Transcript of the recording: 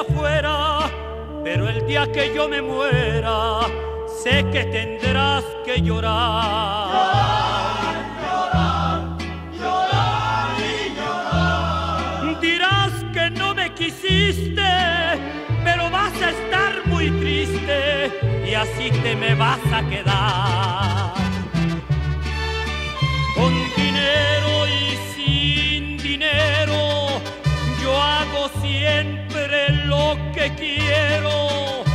afuera, pero el día que yo me muera, sé que tendrás que llorar. Llorar, llorar, y llorar. Dirás que no me quisiste, pero vas a estar muy triste y así te me vas a quedar. Siempre lo que quiero